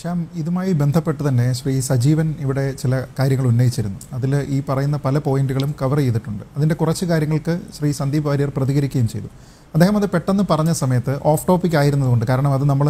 ശ്യാം ഇതുമായി ബന്ധപ്പെട്ട് തന്നെ ശ്രീ സജീവൻ ഇവിടെ ചില കാര്യങ്ങൾ ഉന്നയിച്ചിരുന്നു. അതിൽ ഈ പറയുന്ന പല പോയിന്റുകളും കവർ ചെയ്തിട്ടുണ്ട്. അതിന്റെ കുറച്ച് കാര്യങ്ങൾക്ക് ശ്രീ സന്ദീപ് വാര്യർ പ്രതികരിക്കുകയും ചെയ്തു. അദ്ദേഹം അത് പെട്ടെന്ന് പറഞ്ഞ സമയത്ത് ഓഫ് ടോപ്പിക് ആയിരുന്നതുകൊണ്ട് കാരണം അത് നമ്മൾ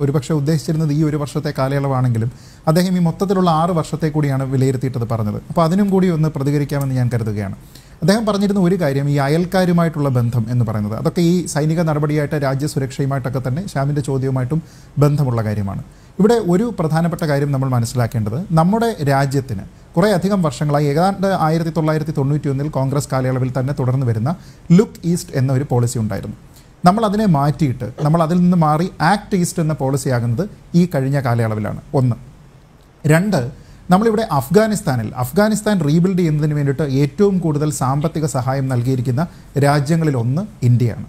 ഒരുപക്ഷെ ഉദ്ദേശിച്ചിരുന്നത് ഈ ഒരു വർഷത്തെ കാലയളവാണെങ്കിലും അദ്ദേഹം ഈ മൊത്തത്തിലുള്ള ആറ് വർഷത്തെ കൂടിയാണ് വിലയിരുത്തിയിട്ടത് പറഞ്ഞത്. അപ്പോൾ അതിനും കൂടി ഒന്ന് പ്രതികരിക്കാമെന്ന് ഞാൻ കരുതുകയാണ്. അദ്ദേഹം പറഞ്ഞിരുന്ന ഒരു കാര്യം ഈ അയൽക്കാരുമായിട്ടുള്ള ബന്ധം എന്ന് പറയുന്നത്. അതൊക്കെ ഈ സൈനിക നടപടിയായിട്ട് രാജ്യസുരക്ഷയുമായിട്ടൊക്കെ തന്നെ ശ്യാമിന്റെ ചോദ്യവുമായിട്ടും ബന്ധമുള്ള കാര്യമാണ്. ഇവിടെ ഒരു പ്രധാനപ്പെട്ട കാര്യം നമ്മൾ മനസ്സിലാക്കേണ്ടത് നമ്മുടെ രാജ്യത്തിന് കുറേ അധികം വർഷങ്ങളായി ഏതാണ്ട് ആയിരത്തി തൊള്ളായിരത്തി തൊണ്ണൂറ്റി ഒന്നിൽ കോൺഗ്രസ് കാലയളവിൽ തന്നെ തുടർന്ന് വരുന്ന ലുക്ക് ഈസ്റ്റ് എന്ന ഒരു പോളിസി ഉണ്ടായിരുന്നു. നമ്മൾ അതിനെ മാറ്റിയിട്ട് നമ്മൾ അതിൽ നിന്ന് മാറി ആക്ട് ഈസ്റ്റ് എന്ന പോളിസി ആകുന്നത് ഈ കഴിഞ്ഞ കാലയളവിലാണ്. ഒന്ന്. രണ്ട് നമ്മളിവിടെ അഫ്ഗാനിസ്ഥാനിൽ അഫ്ഗാനിസ്ഥാൻ റീബിൽഡ് ചെയ്യുന്നതിന് വേണ്ടിയിട്ട് ഏറ്റവും കൂടുതൽ സാമ്പത്തിക സഹായം നൽകിയിരിക്കുന്ന രാജ്യങ്ങളിൽ ഒന്ന് ഇന്ത്യയാണ്.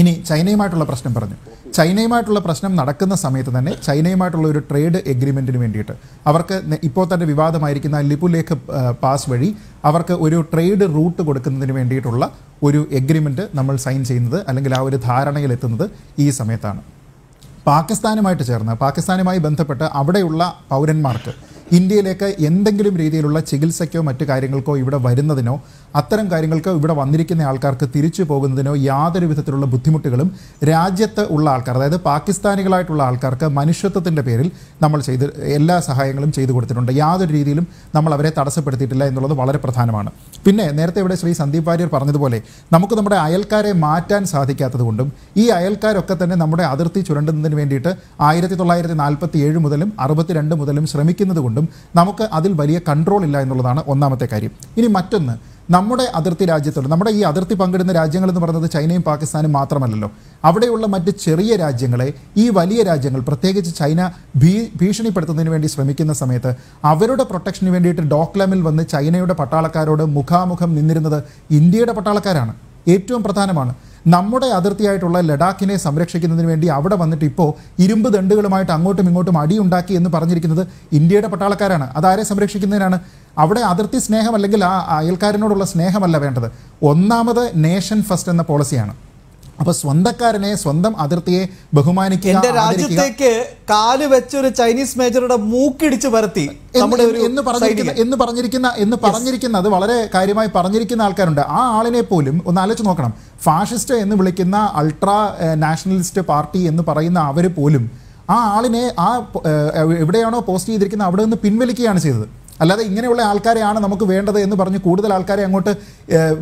ഇനി ചൈനയുമായിട്ടുള്ള പ്രശ്നം പറഞ്ഞു. ചൈനയുമായിട്ടുള്ള പ്രശ്നം നടക്കുന്ന സമയത്ത് തന്നെ ചൈനയുമായിട്ടുള്ള ഒരു ട്രേഡ് എഗ്രിമെന്റിന് വേണ്ടിയിട്ട് അവർക്ക് ഇപ്പോൾ തന്നെ വിവാദമായിരിക്കുന്ന ലിപുലേഖ് പാസ് വഴി അവർക്ക് ഒരു ട്രേഡ് റൂട്ട് കൊടുക്കുന്നതിന് വേണ്ടിയിട്ടുള്ള ഒരു എഗ്രിമെന്റ് നമ്മൾ സൈൻ ചെയ്യുന്നത് അല്ലെങ്കിൽ ആ ഒരു ധാരണയിലെത്തുന്നത് ഈ സമയത്താണ്. പാകിസ്ഥാനുമായിട്ട് ചേർന്ന് പാകിസ്ഥാനുമായി ബന്ധപ്പെട്ട് അവിടെയുള്ള പൗരന്മാർക്ക് ഇന്ത്യയിലേക്ക് എന്തെങ്കിലും രീതിയിലുള്ള ചികിത്സയ്ക്കോ മറ്റു കാര്യങ്ങൾക്കോ ഇവിടെ വരുന്നതിനോ അത്തരം കാര്യങ്ങൾക്ക് ഇവിടെ വന്നിരിക്കുന്ന ആൾക്കാർക്ക് തിരിച്ചു പോകുന്നതിനോ യാതൊരു വിധത്തിലുള്ള ബുദ്ധിമുട്ടുകളും രാജ്യത്ത് ഉള്ള ആൾക്കാർ അതായത് പാകിസ്ഥാനികളായിട്ടുള്ള ആൾക്കാർക്ക് മനുഷ്യത്വത്തിന്റെ പേരിൽ നമ്മൾ ചെയ്ത് എല്ലാ സഹായങ്ങളും ചെയ്തു കൊടുത്തിട്ടുണ്ട്. യാതൊരു രീതിയിലും നമ്മൾ അവരെ തടസ്സപ്പെടുത്തിയിട്ടില്ല എന്നുള്ളത് വളരെ പ്രധാനമാണ്. പിന്നെ നേരത്തെ ഇവിടെ ശ്രീ സന്ദീപ് വാര്യർ പറഞ്ഞതുപോലെ നമുക്ക് നമ്മുടെ അയൽക്കാരെ മാറ്റാൻ സാധിക്കാത്തതുകൊണ്ടും ഈ അയൽക്കാരൊക്കെ തന്നെ നമ്മുടെ അതിർത്തി ചുരണ്ടുന്നതിന് വേണ്ടിയിട്ട് ആയിരത്തി തൊള്ളായിരത്തി നാൽപ്പത്തി ഏഴ് മുതലും അറുപത്തിരണ്ട് മുതലും ശ്രമിക്കുന്നത് കൊണ്ടും നമുക്ക് അതിൽ വലിയ കൺട്രോൾ ഇല്ല എന്നുള്ളതാണ് ഒന്നാമത്തെ കാര്യം. ഇനി മറ്റൊന്ന് നമ്മുടെ അതിർത്തി രാജ്യത്തുള്ള നമ്മുടെ ഈ അതിർത്തി പങ്കിടുന്ന രാജ്യങ്ങൾ എന്ന് പറയുന്നത് ചൈനയും പാകിസ്ഥാനും മാത്രമല്ലല്ലോ. അവിടെയുള്ള മറ്റ് ചെറിയ രാജ്യങ്ങളെ ഈ വലിയ രാജ്യങ്ങൾ പ്രത്യേകിച്ച് ചൈന ഭീ ഭീഷണിപ്പെടുത്തുന്നതിന് വേണ്ടി ശ്രമിക്കുന്ന സമയത്ത് അവരുടെ പ്രൊട്ടക്ഷന് വേണ്ടിയിട്ട് ഡോക്ലാമിൽ വന്ന് ചൈനയുടെ പട്ടാളക്കാരോട് മുഖാമുഖം നിന്നിരുന്നത് ഇന്ത്യയുടെ പട്ടാളക്കാരാണ്. ഏറ്റവും പ്രധാനമാണ്. നമ്മുടെ അതിർത്തിയായിട്ടുള്ള ലഡാക്കിനെ സംരക്ഷിക്കുന്നതിന് വേണ്ടി അവിടെ വന്നിട്ട് ഇപ്പോൾ ഇരുമ്പ് ദണ്ടുകളുമായിട്ട് അങ്ങോട്ടും ഇങ്ങോട്ടും അടിയുണ്ടാക്കി എന്ന് പറഞ്ഞിരിക്കുന്നത് ഇന്ത്യയുടെ പട്ടാളക്കാരാണ്. അതാരെ സംരക്ഷിക്കുന്നതിനാണ്? അവിടെ അതിർത്തി സ്നേഹമല്ലെങ്കിൽ ആ അയൽക്കാരനോടുള്ള സ്നേഹമല്ല വേണ്ടത്. ഒന്നാമത് നേഷൻ ഫസ്റ്റ് എന്ന പോളിസിയാണ് അപ്പൊ സ്വന്തക്കാരനെ സ്വന്തം അതിർത്തിയെ ബഹുമാനിക്കുക എന്റെ രാജ്യത്തേക്ക് കാൽ വെച്ചൊരു ചൈനീസ് മേജറുടെ മൂക്കിടിച്ച് പരത്തി എന്ന് പറഞ്ഞിരിക്കുന്ന എന്ന് എന്ന് പറഞ്ഞിരിക്കുന്ന എന്ന് പറഞ്ഞിരിക്കുന്ന അത് വളരെ കാര്യമായി പറഞ്ഞിരിക്കുന്ന ആൾക്കാരുണ്ട്. ആ ആളിനെ പോലും ഒന്ന് ആലോചിച്ച് നോക്കണം. ഫാഷിസ്റ്റ് എന്ന് വിളിക്കുന്ന അൾട്രാ നാഷണലിസ്റ്റ് പാർട്ടി എന്ന് പറയുന്ന അവർ പോലും ആ ആളിനെ ആ എവിടെയാണോ പോസ്റ്റ് ചെയ്തിരിക്കുന്നത് അവിടെ നിന്ന് പിൻവലിക്കുകയാണ് ചെയ്തത്. അല്ലാതെ ഇങ്ങനെയുള്ള ആൾക്കാരെയാണ് നമുക്ക് വേണ്ടത് എന്ന് പറഞ്ഞ് കൂടുതൽ ആൾക്കാരെ അങ്ങോട്ട്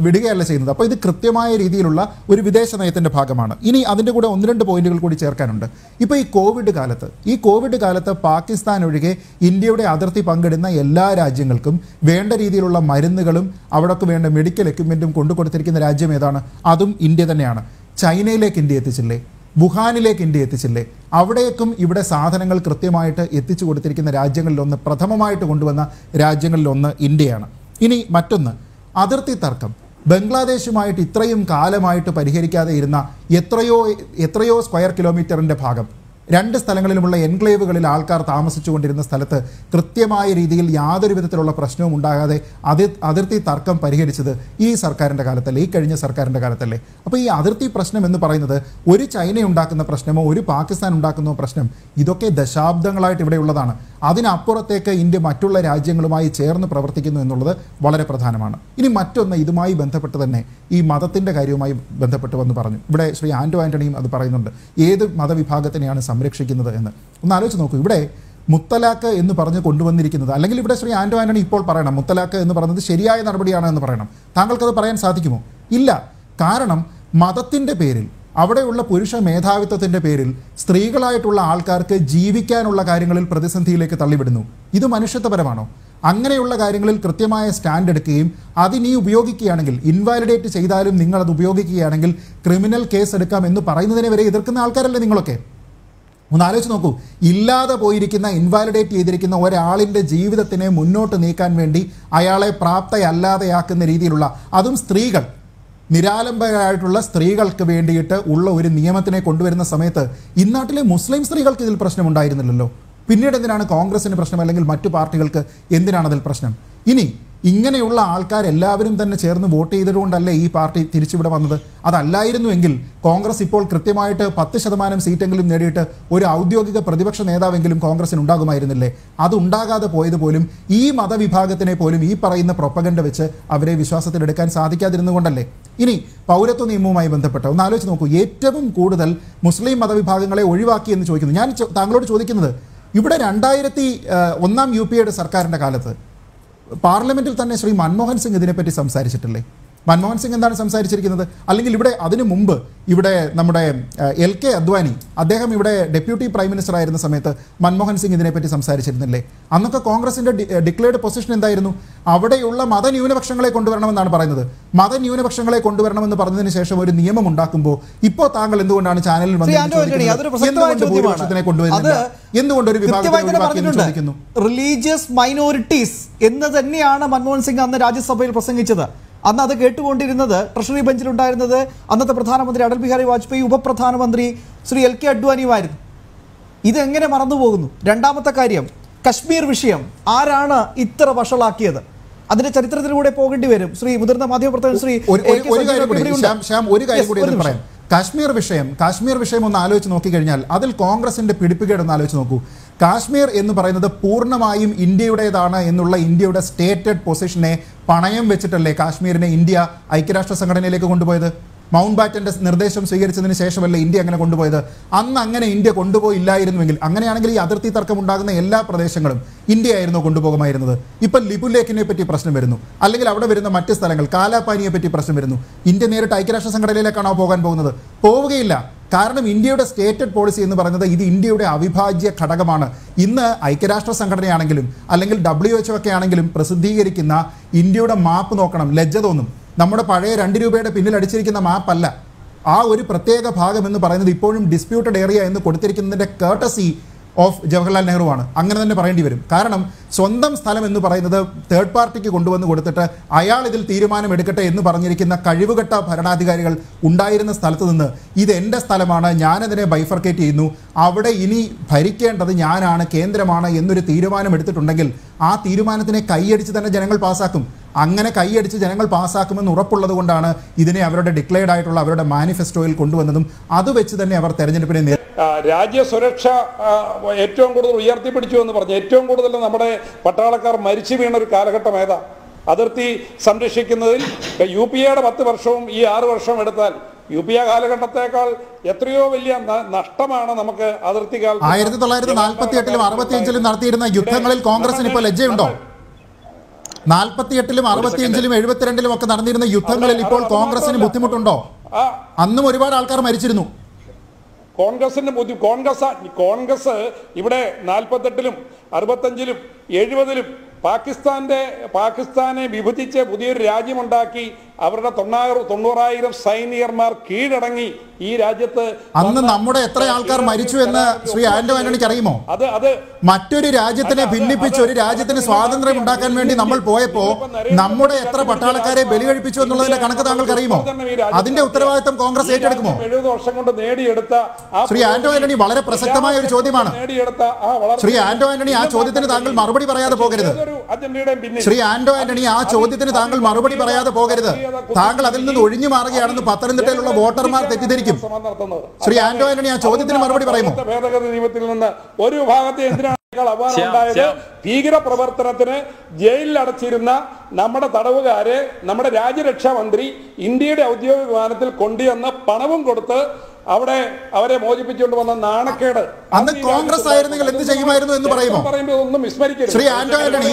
വിടുകയല്ല ചെയ്യുന്നത്. അപ്പോൾ ഇത് കൃത്യമായ രീതിയിലുള്ള ഒരു വിദേശ നയത്തിന്റെ ഭാഗമാണ്. ഇനി അതിന്റെ കൂടെ ഒന്ന് രണ്ട് പോയിന്റുകൾ കൂടി ചേർക്കാനുണ്ട്. ഇപ്പോൾ ഈ കോവിഡ് കാലത്ത് ഈ കോവിഡ് കാലത്ത് പാകിസ്ഥാൻ ഒഴികെ ഇന്ത്യയുടെ അതിർത്തി പങ്കിടുന്ന എല്ലാ രാജ്യങ്ങൾക്കും വേണ്ട രീതിയിലുള്ള മരുന്നുകളും അവിടൊക്കെ വേണ്ട മെഡിക്കൽ എക്യുപ്മെന്റും കൊണ്ടു കൊടുത്തിരിക്കുന്ന രാജ്യം ഏതാണ്? അതും ഇന്ത്യ തന്നെയാണ്. ചൈനയിലേക്ക് ഇന്ത്യ എത്തിച്ചില്ലേ? വുഹാനിലേക്ക് ഇന്ത്യ എത്തിച്ചില്ലേ? അവിടേക്കും ഇവിടെ സാധനങ്ങൾ കൃത്യമായിട്ട് എത്തിച്ചു കൊടുത്തിരിക്കുന്ന രാജ്യങ്ങളിലൊന്ന് പ്രഥമമായിട്ട് കൊണ്ടുവന്ന രാജ്യങ്ങളിലൊന്ന് ഇന്ത്യയാണ്. ഇനി മറ്റൊന്ന് അതിർത്തി തർക്കം. ബംഗ്ലാദേശുമായിട്ട് ഇത്രയും കാലമായിട്ട് പരിഹരിക്കാതെ ഇരുന്ന എത്രയോ എത്രയോ സ്ക്വയർ കിലോമീറ്ററിന്റെ ഭാഗം രണ്ട് സ്ഥലങ്ങളിലുമുള്ള എൻക്ലേവുകളിൽ ആൾക്കാർ താമസിച്ചുകൊണ്ടിരുന്ന സ്ഥലത്ത് കൃത്യമായ രീതിയിൽ യാതൊരു വിധത്തിലുള്ള പ്രശ്നവും ഉണ്ടാകാതെ അതി അതിർത്തി തർക്കം പരിഹരിച്ചത് ഈ സർക്കാരിന്റെ കാലത്തല്ലേ ഈ കഴിഞ്ഞ സർക്കാരിന്റെ കാലത്തല്ലേ? അപ്പോൾ ഈ അതിർത്തി പ്രശ്നം എന്ന് പറയുന്നത് ഒരു ചൈന ഉണ്ടാക്കുന്ന പ്രശ്നമോ ഒരു പാകിസ്ഥാൻ ഉണ്ടാക്കുന്ന പ്രശ്നം ഇതൊക്കെ ദശാബ്ദങ്ങളായിട്ട് ഇവിടെയുള്ളതാണ് അതിനപ്പുറത്തേക്ക് ഇന്ത്യ മറ്റുള്ള രാജ്യങ്ങളുമായി ചേർന്ന് പ്രവർത്തിക്കുന്നു എന്നുള്ളത് വളരെ പ്രധാനമാണ്. ഇനി മറ്റൊന്ന് ഇതുമായി ബന്ധപ്പെട്ട് തന്നെ ഈ മതത്തിന്റെ കാര്യവുമായി ബന്ധപ്പെട്ട് വന്ന് പറഞ്ഞു. ഇവിടെ ശ്രീ ആൻഡോ ആന്റണിയും അത് പറയുന്നുണ്ട്. ഏത് മതവിഭാഗത്തിനെയാണ് എന്ന്. ഒന്ന് ആലോചിച്ച് നോക്കൂ. ഇവിടെ മുത്തലാക്ക് എന്ന് പറഞ്ഞ് കൊണ്ടുവന്നിരിക്കുന്നത് അല്ലെങ്കിൽ ഇവിടെ ശ്രീ ആൻഡോ ആന്റണി ഇപ്പോൾ പറയണം മുത്തലാക്ക് എന്ന് പറയുന്നത് ശരിയായ നടപടിയാണ് എന്ന് പറയണം. താങ്കൾക്കത് പറയാൻ സാധിക്കുമോ? ഇല്ല. കാരണം മതത്തിന്റെ പേരിൽ അവിടെയുള്ള പുരുഷ മേധാവിത്വത്തിന്റെ പേരിൽ സ്ത്രീകളായിട്ടുള്ള ആൾക്കാർക്ക് ജീവിക്കാനുള്ള കാര്യങ്ങളിൽ പ്രതിസന്ധിയിലേക്ക് തള്ളിവിടുന്നു. ഇത് മനുഷ്യത്വപരമാണോ? അങ്ങനെയുള്ള കാര്യങ്ങളിൽ കൃത്യമായ സ്റ്റാൻഡ് എടുക്കുകയും അതിനി ഉപയോഗിക്കുകയാണെങ്കിൽ ഇൻവാലിഡേറ്റ് ചെയ്താലും നിങ്ങൾ അത് ഉപയോഗിക്കുകയാണെങ്കിൽ ക്രിമിനൽ കേസ് എടുക്കാം എന്ന് പറയുന്നതിനെ വരെ എതിർക്കുന്ന ആൾക്കാരല്ലേ നിങ്ങളൊക്കെ? ഒന്ന് ആലോചിച്ച് നോക്കൂ. ഇല്ലാതെ പോയിരിക്കുന്ന ഇൻവാലിഡേറ്റ് ചെയ്തിരിക്കുന്ന ഒരാളിന്റെ ജീവിതത്തിനെ മുന്നോട്ട് നീക്കാൻ വേണ്ടി അയാളെ പ്രാപ്തയല്ലാതെയാക്കുന്ന രീതിയിലുള്ള അതും സ്ത്രീകൾ നിരാലംബരായിട്ടുള്ള സ്ത്രീകൾക്ക് വേണ്ടിയിട്ട് ഉള്ള ഒരു നിയമത്തിനെ കൊണ്ടുവരുന്ന സമയത്ത് ഇന്നാട്ടിലെ മുസ്ലിം സ്ത്രീകൾക്ക് ഇതിൽ പ്രശ്നമുണ്ടായിരുന്നില്ലല്ലോ. പിന്നീട് എന്തിനാണ് കോൺഗ്രസിന് പ്രശ്നം അല്ലെങ്കിൽ മറ്റു പാർട്ടികൾക്ക് എന്തിനാണ് അതിൽ പ്രശ്നം? ഇനി ഇങ്ങനെയുള്ള ആൾക്കാരെല്ലാവരും തന്നെ ചേർന്ന് വോട്ട് ചെയ്തതുകൊണ്ടല്ലേ ഈ പാർട്ടി തിരിച്ചിവിടെ വന്നത്? അതല്ലായിരുന്നുവെങ്കിൽ കോൺഗ്രസ് ഇപ്പോൾ കൃത്യമായിട്ട് പത്ത് ശതമാനം സീറ്റെങ്കിലും നേടിയിട്ട് ഒരു ഔദ്യോഗിക പ്രതിപക്ഷ നേതാവെങ്കിലും കോൺഗ്രസിന് ഉണ്ടാകുമായിരുന്നില്ലേ അതുണ്ടാകാതെ പോയത് പോലും ഈ മതവിഭാഗത്തിനെ പോലും ഈ പറയുന്ന പ്രൊപ്പഗണ്ട വെച്ച് അവരെ വിശ്വാസത്തിലെടുക്കാൻ സാധിക്കാതിരുന്നുകൊണ്ടല്ലേ? ഇനി പൗരത്വ നിയമവുമായി ബന്ധപ്പെട്ട് ഒന്ന് ആലോചിച്ച് നോക്കൂ. ഏറ്റവും കൂടുതൽ മുസ്ലിം മതവിഭാഗങ്ങളെ ഒഴിവാക്കി എന്ന് ചോദിക്കുന്നു. ഞാൻ താങ്കളോട് ചോദിക്കുന്നത് ഇവിടെ രണ്ടായിരത്തി ഒന്നാം യു പി എയുടെ സർക്കാരിന്റെ കാലത്ത് പാർലമെന്റിൽ തന്നെ ശ്രീ മൻമോഹൻ സിംഗ് ഇതിനെപ്പറ്റി സംസാരിച്ചിട്ടില്ലേ? മൻമോഹൻ സിംഗ് എന്താണ് സംസാരിച്ചിരിക്കുന്നത്? അല്ലെങ്കിൽ ഇവിടെ അതിനു മുമ്പ് ഇവിടെ നമ്മുടെ എൽ കെ അദ്വാനി അദ്ദേഹം ഇവിടെ ഡെപ്യൂട്ടി പ്രൈം മിനിസ്റ്റർ ആയിരുന്ന സമയത്ത് മൻമോഹൻ സിംഗ് ഇതിനെപ്പറ്റി സംസാരിച്ചിരുന്നില്ലേ? അന്നൊക്കെ കോൺഗ്രസിന്റെ ഡിക്ലെയർഡ് പൊസിഷൻ എന്തായിരുന്നു? അവിടെയുള്ള മതന്യൂനപക്ഷങ്ങളെ കൊണ്ടുവരണമെന്നാണ് പറയുന്നത്. മതന്യൂനപക്ഷങ്ങളെ കൊണ്ടുവരണമെന്ന് പറഞ്ഞതിന് ശേഷം ഒരു നിയമം ഉണ്ടാക്കുമ്പോൾ ഇപ്പോൾ താങ്കൾ എന്തുകൊണ്ടാണ് ചാനലിൽ എന്തുകൊണ്ട് ഒരു പറഞ്ഞിട്ടുണ്ട്. റിലീജിയസ് മൈനോറിറ്റീസ് എന്ന് തന്നെയാണ് മൻമോഹൻ സിംഗ് അന്ന് രാജ്യസഭയിൽ പ്രസംഗിച്ചത്. അന്ന് അത് കേട്ടുകൊണ്ടിരുന്നത് ട്രഷറി ബെഞ്ചിലുണ്ടായിരുന്നത് അന്നത്തെ പ്രധാനമന്ത്രി അടൽ ബിഹാരി വാജ്പേയി ഉപപ്രധാനമന്ത്രി ശ്രീ എൽ കെ അഡ്വാനിയുമായിരുന്നു. ഇതെങ്ങനെ മറന്നുപോകുന്നു? രണ്ടാമത്തെ കാര്യം കശ്മീർ വിഷയം. ആരാണ് ഇത്ര വഷളാക്കിയത്? അതിന്റെ ചരിത്രത്തിലൂടെ പോകേണ്ടി വരും. ശ്രീ മുതിർന്ന മാധ്യമപ്രവർത്തകൻ ശ്രീ ഒരു കാര്യം കൂടി പറയാം. കാശ്മീർ വിഷയം കാശ്മീർ വിഷയം ഒന്ന് ആലോചിച്ച് നോക്കിക്കഴിഞ്ഞാൽ അതിൽ കോൺഗ്രസിന്റെ പിടിപ്പുകേട് ഒന്ന് ആലോചിച്ച് നോക്കൂ. കാശ്മീർ എന്ന് പറയുന്നത് പൂർണമായും ഇന്ത്യയുടേതാണ് എന്നുള്ള ഇന്ത്യയുടെ സ്റ്റേറ്റഡ് പൊസിഷനെ പണയം വെച്ചിട്ടല്ലേ കാശ്മീരിനെ ഇന്ത്യ ഐക്യരാഷ്ട്ര സംഘടനയിലേക്ക് കൊണ്ടുപോയത്? മൗണ്ട് ബാറ്റന്റെ നിർദ്ദേശം സ്വീകരിച്ചതിന് ശേഷമല്ല ഇന്ത്യ അങ്ങനെ കൊണ്ടുപോയത്? അന്ന് അങ്ങനെ ഇന്ത്യ കൊണ്ടുപോയില്ലായിരുന്നുവെങ്കിൽ അങ്ങനെയാണെങ്കിൽ ഈ അതിർത്തി തർക്കം ഉണ്ടാകുന്ന എല്ലാ പ്രദേശങ്ങളും ഇന്ത്യ ആയിരുന്നു കൊണ്ടുപോകുമായിരുന്നത്. ഇപ്പൊ ലിപുലേഖിനെ പറ്റി പ്രശ്നം വരുന്നു. അല്ലെങ്കിൽ അവിടെ വരുന്ന മറ്റ് സ്ഥലങ്ങൾ കാലാപാനിയെ പറ്റി പ്രശ്നം വരുന്നു. ഇന്ത്യ നേരിട്ട് ഐക്യരാഷ്ട്ര സംഘടനയിലേക്കാണോ പോകാൻ പോകുന്നത്? പോവുകയില്ല. കാരണം ഇന്ത്യയുടെ സ്റ്റേറ്റഡ് പോളിസി എന്ന് പറയുന്നത് ഇത് ഇന്ത്യയുടെ അവിഭാജ്യ ഘടകമാണ്. ഇന്ന് ഐക്യരാഷ്ട്ര സംഘടനയാണെങ്കിലും അല്ലെങ്കിൽ ഡബ്ല്യു ഒക്കെ ആണെങ്കിലും പ്രസിദ്ധീകരിക്കുന്ന ഇന്ത്യയുടെ മാപ്പ് നോക്കണം ലജ്ജ തോന്നും. നമ്മുടെ പഴയ രണ്ട് രൂപയുടെ പിന്നിൽ അടിച്ചിരിക്കുന്ന മാപ്പല്ല ആ ഒരു പ്രത്യേക ഭാഗം എന്ന് പറയുന്നത് ഇപ്പോഴും ഡിസ്പ്യൂട്ടഡ് ഏരിയ എന്ന് കൊടുത്തിരിക്കുന്നതിന്റെ കേട്ടസി ഓഫ് ജവഹർലാൽ നെഹ്റു ആണ്. അങ്ങനെ തന്നെ പറയേണ്ടി വരും. കാരണം സ്വന്തം സ്ഥലം എന്ന് പറയുന്നത് തേർഡ് പാർട്ടിക്ക് കൊണ്ടുവന്ന് കൊടുത്തിട്ട് അയാൾ ഇതിൽ തീരുമാനമെടുക്കട്ടെ എന്ന് പറഞ്ഞിരിക്കുന്ന കഴിവുകെട്ട ഭരണാധികാരികൾ ഉണ്ടായിരുന്ന സ്ഥലത്ത് നിന്ന് ഇത് എന്റെ സ്ഥലമാണ് ഞാനതിനെ ബൈഫർക്കേറ്റ് ചെയ്യുന്നു അവിടെ ഇനി ഭരിക്കേണ്ടത് ഞാനാണ് കേന്ദ്രമാണ് എന്നൊരു തീരുമാനം എടുത്തിട്ടുണ്ടെങ്കിൽ ആ തീരുമാനത്തിനെ കൈയടിച്ച് തന്നെ ജനങ്ങൾ പാസ്സാക്കും അങ്ങനെ കൈയടിച്ച് ജനങ്ങൾ പാസ്സാക്കുമെന്ന് ഉറപ്പുള്ളത് കൊണ്ടാണ് ഇതിനെ അവരുടെ ഡിക്ലെയർഡ് ആയിട്ടുള്ള അവരുടെ മാനിഫെസ്റ്റോയിൽ കൊണ്ടുവന്നതും അത് വെച്ച് തന്നെ അവർ തെരഞ്ഞെടുപ്പിനെ രാജ്യസുരക്ഷ ഏറ്റവും കൂടുതൽ ഉയർത്തിപ്പിടിച്ചു എന്ന് പറഞ്ഞു ഏറ്റവും കൂടുതൽ നമ്മുടെ പട്ടാളക്കാർ മരിച്ചു വീണ ഒരു കാലഘട്ടം ഏതാ? അതിർത്തി സംരക്ഷിക്കുന്നതിൽ യു പി എയുടെ പത്ത് വർഷവും ഈ ആറ് വർഷവും എടുത്താൽ യു പി എ കാലഘട്ടത്തേക്കാൾ എത്രയോ വലിയ നഷ്ടമാണ് നമുക്ക് അതിർത്തി കാലത്ത് ആയിരത്തി തൊള്ളായിരത്തി നാൽപ്പത്തി എട്ടിലും അറുപത്തിയഞ്ചിലും നടത്തിയിരുന്ന യുദ്ധങ്ങളിൽ കോൺഗ്രസിന് ഇപ്പോൾ ലജ്ജയുണ്ടോ? നാൽപ്പത്തിയെട്ടിലും അറുപത്തിയഞ്ചിലും എഴുപത്തിരണ്ടിലും ഒക്കെ നടന്നിരുന്ന യുദ്ധങ്ങളിൽ ഇപ്പോൾ കോൺഗ്രസിന് ബുദ്ധിമുട്ടുണ്ടോ? അന്നും ഒരുപാട് ആൾക്കാർ മരിച്ചിരുന്നു. കോൺഗ്രസിന്റെ ബുദ്ധി കോൺഗ്രസ് കോൺഗ്രസ് ഇവിടെ നാൽപ്പത്തെട്ടിലും അറുപത്തഞ്ചിലും എഴുപതിലും പാകിസ്ഥാന്റെ പാകിസ്ഥാനെ വിഭജിച്ച് പുതിയൊരു രാജ്യമുണ്ടാക്കി അവരുടെ തൊണ്ണായിരം തൊണ്ണൂറായിരം സൈനികർമാർ കീഴടങ്ങി ഈ രാജ്യത്ത് അന്ന് നമ്മുടെ എത്ര ആൾക്കാർ മരിച്ചു എന്ന് ശ്രീ ആന്റോ ആന്റണിക്ക് അറിയുമോ? അത് അത് മറ്റൊരു രാജ്യത്തിനെ ഭിന്നിപ്പിച്ച് ഒരു രാജ്യത്തിന് സ്വാതന്ത്ര്യം ഉണ്ടാക്കാൻ വേണ്ടി നമ്മൾ പോയപ്പോ നമ്മുടെ എത്ര പട്ടാളക്കാരെ ബലി കഴിപ്പിച്ചു എന്നുള്ളതിന്റെ കണക്ക് താങ്കൾക്ക് അറിയുമോ? അതിന്റെ ഉത്തരവാദിത്വം കോൺഗ്രസ് ഏറ്റെടുക്കുമോ? എഴുപത് വർഷം കൊണ്ട് നേടിയെടുത്ത ശ്രീ ആന്റോ ആന്റണി വളരെ പ്രസക്തമായ ഒരു ചോദ്യമാണ്. ശ്രീ ആന്റോ ആന്റണി ആ ചോദ്യത്തിന് താങ്കൾ മറുപടി പറയാതെ പോകരുത്. ശ്രീ ആന്റോ ആന്റണി ആ ചോദ്യത്തിന് താങ്കൾ മറുപടി പറയാതെ പോകരുത്. താങ്കൾ അതിൽ നിന്ന് ഒഴിഞ്ഞു മാറുകയാണെന്ന് പത്തനംതിട്ടയിലുള്ള വോട്ടർമാർ തെറ്റിദ്ധരിക്കും? ശ്രീ ആന്റോ ആന്റണി ആ ചോദ്യത്തിന് മറുപടി പറയുമോ? ഭേദഗതി നിയമത്തിൽ നിന്ന് ഒരു വിഭാഗത്തെ എന്തിനാണ് ഉണ്ടായത്. ഭീകര പ്രവർത്തനത്തിന് ജയിലിൽ അടച്ചിരുന്ന നമ്മുടെ തടവുകാരെ നമ്മുടെ രാജ്യരക്ഷാ മന്ത്രി ഇന്ത്യയുടെ ഔദ്യോഗിക വിമാനത്തിൽ കൊണ്ടുവന്ന് പണവും കൊടുത്ത് അവിടെ അവരെ മോചിപ്പിച്ചുകൊണ്ട് വന്ന നാണക്കേട്. അന്ന് കോൺഗ്രസ് ആയിരുന്നെങ്കിൽ എന്ത് ചെയ്യുമായിരുന്നു എന്ന് പറയുമോ? ഒന്നും വിസ്മരിക്കരുത്. ശ്രീ ആന്റോ ആന്റണി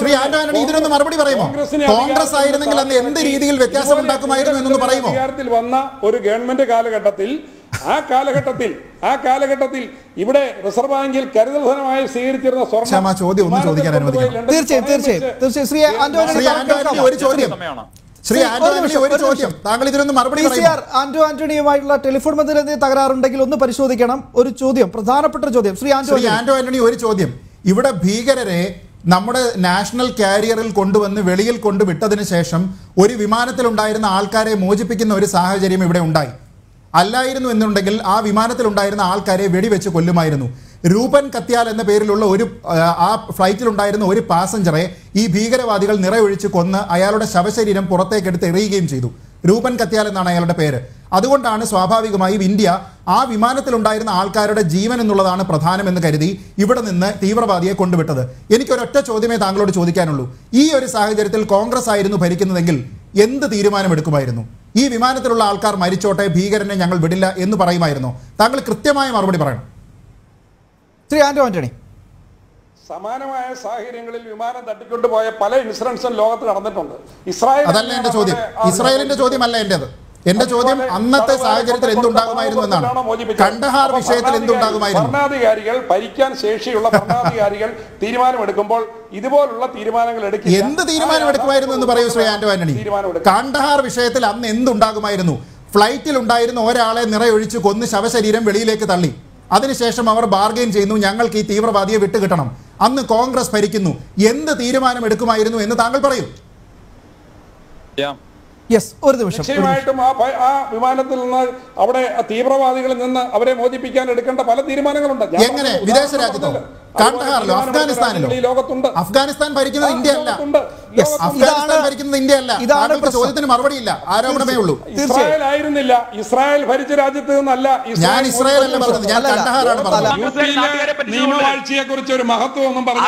ശ്രീ ആന്റോ ആന്റണി ഇതിനൊന്ന് മറുപടി പറയുമോ? കോൺഗ്രസ് ആയിരുന്നെങ്കിൽ അന്ന് എന്ത് രീതിയിൽ വ്യത്യാസം ഉണ്ടാക്കുമായിരുന്നു എന്നൊന്ന് പറയുമോ? അധികാരത്തിൽ വന്ന ഒരു ഗവൺമെന്റ് കാലഘട്ടത്തിൽ ആ കാലഘട്ടത്തിൽ ആ കാലഘട്ടത്തിൽ ഇവിടെ റിസർവ് ബാങ്കിൽ കരുതൽ ധനമായി സ്വീകരിച്ചിരുന്ന സ്വർണം ചോദ്യം തീർച്ചയായും തീർച്ചയായും. തീർച്ചയായും. ശ്രീ ആന്റോ ഒരു ചോദ്യം. ശ്രീ ആന്റോ ഒരു ചോദ്യം. താങ്കൾ ഇതിനൊന്ന് മറുപടി ആന്റോ ആന്റണിയുമായിട്ടുള്ള ടെലിഫോൺ ബന്ധത്തിൽ എന്തെങ്കിലും തകരാറുണ്ടെങ്കിൽ ഒന്ന് പരിശോധിക്കണം. ഒരു ചോദ്യം പ്രധാനപ്പെട്ട ചോദ്യം. ശ്രീ ആന്റോ ആന്റോ ആന്റണി ഒരു ചോദ്യം. ഇവിടെ ഭീകരരെ നമ്മുടെ നാഷണൽ കാരിയറിൽ കൊണ്ടുവന്ന് വെളിയിൽ കൊണ്ടുവിട്ടതിന് ശേഷം ഒരു വിമാനത്തിൽ ഉണ്ടായിരുന്ന ആൾക്കാരെ മോചിപ്പിക്കുന്ന ഒരു സാഹചര്യം ഇവിടെ ഉണ്ടായി. അല്ലായിരുന്നു എന്നുണ്ടെങ്കിൽ ആ വിമാനത്തിൽ ഉണ്ടായിരുന്ന ആൾക്കാരെ വെടിവെച്ച് കൊല്ലുമായിരുന്നു. രൂപൻ കത്യാൽ എന്ന പേരിലുള്ള ഒരു ആ, ഫ്ലൈറ്റിലുണ്ടായിരുന്ന ഒരു പാസഞ്ചറെ ഈ ഭീകരവാദികൾ നിറയൊഴിച്ച് കൊന്ന് അയാളുടെ ശവശരീരം പുറത്തേക്കെടുത്ത് എറിയുകയും ചെയ്തു. രൂപൻ കത്യാൽ എന്നാണ് അയാളുടെ പേര്. അതുകൊണ്ടാണ് സ്വാഭാവികമായും ഇന്ത്യ ആ വിമാനത്തിലുണ്ടായിരുന്ന ആൾക്കാരുടെ ജീവൻ എന്നുള്ളതാണ് പ്രധാനമെന്ന് കരുതി ഇവിടെ നിന്ന് തീവ്രവാദിയെ കൊണ്ടുവിട്ടത്. എനിക്കൊരൊറ്റ ചോദ്യമേ താങ്കളോട് ചോദിക്കാനുള്ളൂ. ഈ ഒരു സാഹചര്യത്തിൽ കോൺഗ്രസ് ആയിരുന്നു ഭരിക്കുന്നതെങ്കിൽ എന്ത് തീരുമാനമെടുക്കുമായിരുന്നു? ഈ വിമാനത്തിലുള്ള ആൾക്കാർ മരിച്ചോട്ടെ ഭീകരനെ ഞങ്ങൾ വിടില്ല എന്ന് പറയുമായിരുന്നു. താങ്കൾ കൃത്യമായ മറുപടി പറയണം. ശ്രീ ആന്റോ ആന്റണി. സമാനമായ സാഹചര്യങ്ങളിൽ വിമാനം തട്ടിക്കൊണ്ട് പോയ പല ഇൻസിഡൻസും ലോകത്ത് നടന്നിട്ടുണ്ട്. ഇസ്രായേൽ അതല്ല എന്റെ ചോദ്യം. ഇസ്രായേലിന്റെ ചോദ്യമല്ല എന്റേത്. എന്റെ ചോദ്യം അന്നത്തെ സാഹചര്യത്തിൽ എന്തുണ്ടാകുമായിരുന്നു എന്നാണ്. കണ്ടഹാർ വിഷയത്തിൽ എന്തുണ്ടാകുമായിരുന്നു? ഭരണാധികാരികൾ ഭരിക്കാൻ ശേഷിയുള്ള ഭരണാധികാരികൾ തീരുമാനമെടുക്കുമ്പോൾ ഇതുപോലുള്ള തീരുമാനങ്ങൾ എടുക്കുക എന്ത് തീരുമാനം എടുക്കുമായിരുന്നു എന്ന് പറയൂ ശ്രീ ആന്റോ ആന്റണി. കണ്ടഹാർ വിഷയത്തിൽ അന്ന് എന്തുണ്ടാകുമായിരുന്നു? ഫ്ലൈറ്റിൽ ഉണ്ടായിരുന്ന ഒരാളെ നിറയൊഴിച്ച് കൊന്ന് ശവശരീരം വെളിയിലേക്ക് തള്ളി. അതിനുശേഷം അവർ ബാർഗെയിൻ ചെയ്യുന്നു ഞങ്ങൾക്ക് ഈ തീവ്രവാദിയെ വിട്ടുകിട്ടണം. അന്ന് കോൺഗ്രസ് ഭരിക്കുന്നു. എന്ത് തീരുമാനം എടുക്കുമായിരുന്നു എന്ന് താങ്കൾ പറയൂ. യെസ് ഒരു നിമിഷം നിശ്ചയമായിട്ടും ആ ആ വിമാനത്തിൽ നിന്ന് അവിടെ തീവ്രവാദികളിൽ നിന്ന് അവരെ മോചിപ്പിക്കാൻ എടുക്കേണ്ട പല തീരുമാനങ്ങളുണ്ട്. ഞാൻ എങ്ങനെ? വിദേശ രാജ്യത്തോ. കാണ്ഡഹാറിലോ അഫ്ഗാനിസ്ഥാനിലോ? ഈ ലോകത്തുണ്ട്. അഫ്ഗാനിസ്ഥാൻ ഭരിക്കുന്നത് ഇന്ത്യ അല്ല. അഫ്ഗാനിസ്ഥാൻ ഇതാണ്- ഭരിക്കുന്നത് ഇന്ത്യ അല്ല. ചോദ്യത്തിന് മറുപടിയില്ല. ആരോപണമേ ഉള്ളൂ. ഇസ്രായേൽ ആയിരുന്നില്ല ഇസ്രായേൽ ഭരിച്ച രാജ്യത്ത് നിന്നല്ല. ഞാൻ ഇസ്രായേൽ അല്ല പറഞ്ഞത്. ഞാൻ. കണ്ടഹാറാണ് പറഞ്ഞത്. നിയമവാഴ്ചയെ കുറിച്ച് ഒരു മഹത്വം ഒന്നും പറഞ്ഞു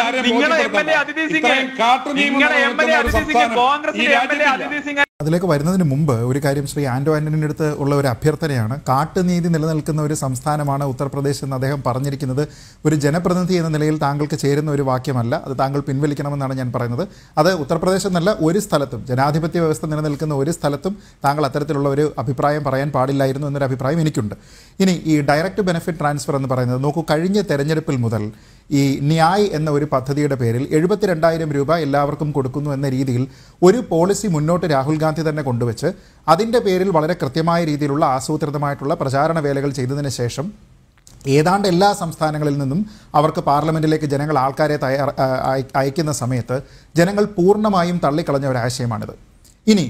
അതിലേക്ക് വരുന്നതിന് മുമ്പ് ഒരു കാര്യം ശ്രീ ആന്റോ ആന്റണിയുടെ അടുത്ത് ഉള്ള ഒരു അഭ്യർത്ഥനയാണ്. കാട്ടുനീതി നിലനിൽക്കുന്ന ഒരു സംസ്ഥാനമാണ് ഉത്തർപ്രദേശ് എന്ന് അദ്ദേഹം പറഞ്ഞിരിക്കുന്നത്. ഒരു ജനപ്രതിനിധി എന്ന നിലയിൽ താങ്കൾക്ക് ചേരുന്ന ഒരു വാക്യമല്ല. അത് താങ്കൾ പിൻവലിക്കണമെന്നാണ് ഞാൻ പറയുന്നത്. അത് ഉത്തർപ്രദേശ് എന്നല്ല ഒരു സ്ഥലത്തും ജനാധിപത്യ വ്യവസ്ഥ നിലനിൽക്കുന്ന ഒരു സ്ഥലത്തും താങ്കൾ അത്തരത്തിലുള്ള ഒരു അഭിപ്രായം പറയാൻ പാടില്ലായിരുന്നു എന്നൊരു അഭിപ്രായം എനിക്കുണ്ട്. ഇനി ഈ ഡയറക്റ്റ് ബെനിഫിറ്റ് ട്രാൻസ്ഫർ എന്ന് പറയുന്നത് നോക്കൂ കഴിഞ്ഞ തെരഞ്ഞെടുപ്പിൽ മുതൽ ഈ ന്യായ് എന്ന ഒരു പദ്ധതിയുടെ പേരിൽ എഴുപത്തിരണ്ടായിരം രൂപ എല്ലാവർക്കും കൊടുക്കുന്നു എന്ന രീതിയിൽ ഒരു പോളിസി മുന്നോട്ട് രാഹുൽ ഗാന്ധി തന്നെ കൊണ്ടുവച്ച് അതിന്റെ പേരിൽ വളരെ കൃത്യമായ രീതിയിലുള്ള ആസൂത്രിതമായിട്ടുള്ള പ്രചാരണ വേലകൾ ചെയ്തതിന് ശേഷം ഏതാണ്ട് എല്ലാ സംസ്ഥാനങ്ങളിൽ നിന്നും അവർക്ക് പാർലമെന്റിലേക്ക് ജനങ്ങൾ ആൾക്കാരെ തയ്യാർ അയക്കുന്ന സമയത്ത് ജനങ്ങൾ പൂർണമായും തള്ളിക്കളഞ്ഞ ഒരു ആശയമാണിത്. ഇനി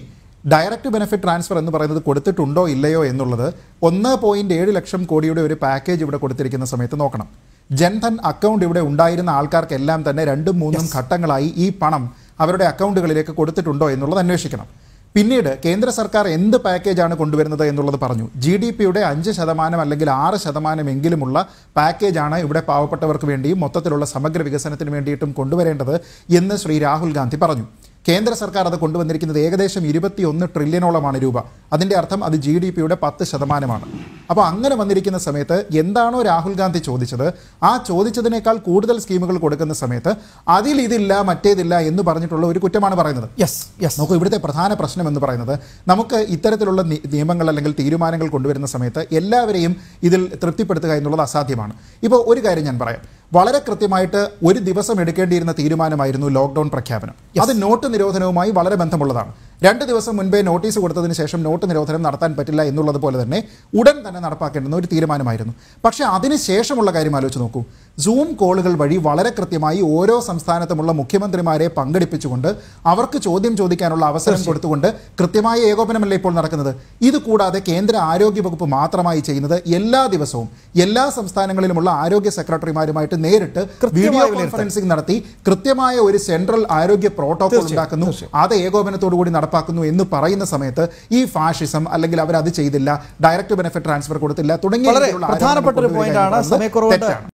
ഡയറക്റ്റ് ബെനിഫിറ്റ് ട്രാൻസ്ഫർ എന്ന് പറയുന്നത് കൊടുത്തിട്ടുണ്ടോ ഇല്ലയോ എന്നുള്ളത് ഒന്ന് പോയിന്റ് ഏഴ് ലക്ഷം കോടിയുടെ ഒരു പാക്കേജ് ഇവിടെ കൊടുത്തിരിക്കുന്ന സമയത്ത് നോക്കണം. ജൻധൻ അക്കൗണ്ട് ഇവിടെ ഉണ്ടായിരുന്ന ആൾക്കാർക്കെല്ലാം തന്നെ രണ്ടും മൂന്നും ഘട്ടങ്ങളായി ഈ പണം അവരുടെ അക്കൗണ്ടുകളിലേക്ക് കൊടുത്തിട്ടുണ്ടോ എന്നുള്ളത് അന്വേഷിക്കണം. പിന്നീട് കേന്ദ്ര സർക്കാർ എന്ത് പാക്കേജാണ് കൊണ്ടുവരുന്നത് എന്നുള്ളത് പറഞ്ഞു. ജി ഡി പിയുടെ അഞ്ച് ശതമാനം അല്ലെങ്കിൽ ആറ് ശതമാനമെങ്കിലുമുള്ള പാക്കേജാണ് ഇവിടെ പാവപ്പെട്ടവർക്ക് വേണ്ടിയും മൊത്തത്തിലുള്ള സമഗ്ര വികസനത്തിന് വേണ്ടിയിട്ടും കൊണ്ടുവരേണ്ടത് എന്ന് ശ്രീ രാഹുൽ ഗാന്ധി പറഞ്ഞു. കേന്ദ്ര സർക്കാർ അത് കൊണ്ടുവന്നിരിക്കുന്നത് ഏകദേശം ഇരുപത്തിയൊന്ന് ട്രില്യനോളമാണ് രൂപ. അതിന്റെ അർത്ഥം അത് ജി ഡി പിയുടെ പത്ത് ശതമാനമാണ്. അപ്പോൾ അങ്ങനെ വന്നിരിക്കുന്ന സമയത്ത് എന്താണോ രാഹുൽ ഗാന്ധി ചോദിച്ചത് ആ ചോദിച്ചതിനേക്കാൾ കൂടുതൽ സ്കീമുകൾ കൊടുക്കുന്ന സമയത്ത് അതിൽ ഇതില്ല മറ്റേതില്ല എന്ന് പറഞ്ഞിട്ടുള്ള ഒരു കുറ്റമാണ് പറയുന്നത്. യെസ് യെസ് നമുക്ക് ഇവിടുത്തെ പ്രധാന പ്രശ്നം എന്ന് പറയുന്നത് നമുക്ക് ഇത്തരത്തിലുള്ള നിയമങ്ങൾ അല്ലെങ്കിൽ തീരുമാനങ്ങൾ കൊണ്ടുവരുന്ന സമയത്ത് എല്ലാവരെയും ഇതിൽ തൃപ്തിപ്പെടുത്തുക എന്നുള്ളത് അസാധ്യമാണ്. ഇപ്പോൾ ഒരു കാര്യം ഞാൻ പറയാം. വളരെ കൃത്യമായിട്ട് ഒരു ദിവസം എടുക്കേണ്ടിയിരുന്ന തീരുമാനമായിരുന്നു ലോക്ക്ഡൌൺ പ്രഖ്യാപനം. അത് നോട്ട് നിരോധനവുമായി വളരെ ബന്ധമുള്ളതാണ്. രണ്ട് ദിവസം മുൻപേ നോട്ടീസ് കൊടുത്തതിന് ശേഷം നോട്ട് നിരോധനം നടത്താൻ പറ്റില്ല എന്നുള്ളത് പോലെ തന്നെ ഉടൻ തന്നെ നടപ്പാക്കേണ്ടുന്ന ഒരു തീരുമാനമായിരുന്നു. പക്ഷേ അതിനുശേഷമുള്ള കാര്യം ആലോചിച്ച് നോക്കൂ. സൂം കോളുകൾ വഴി വളരെ കൃത്യമായി ഓരോ സംസ്ഥാനത്തുമുള്ള മുഖ്യമന്ത്രിമാരെ പങ്കെടുപ്പിച്ചുകൊണ്ട് അവർക്ക് ചോദ്യം ചോദിക്കാനുള്ള അവസരം കൊടുത്തുകൊണ്ട് കൃത്യമായ ഏകോപനമല്ലേ ഇപ്പോൾ നടക്കുന്നത്? ഇത് കൂടാതെ കേന്ദ്ര ആരോഗ്യ വകുപ്പ് മാത്രമായി ചെയ്യുന്നത് എല്ലാ ദിവസവും എല്ലാ സംസ്ഥാനങ്ങളിലുമുള്ള ആരോഗ്യ സെക്രട്ടറിമാരുമായിട്ട് നേരിട്ട് വീഡിയോ കോൺഫറൻസിംഗ് നടത്തി കൃത്യമായ ഒരു സെൻട്രൽ ആരോഗ്യ പ്രോട്ടോകോൾ ഉണ്ടാക്കുന്നു. അത് ഏകോപനത്തോടു കൂടി നടപ്പാക്കുന്നു എന്ന് പറയുന്ന സമയത്ത് ഈ ഫാഷിസം അല്ലെങ്കിൽ അവർ അത് ചെയ്തില്ല ഡയറക്ട് ബെനിഫിറ്റ് ട്രാൻസ്ഫർ കൊടുത്തില്ല തുടങ്ങിയ പ്രധാനപ്പെട്ട ഒരു പോയിന്റാണ്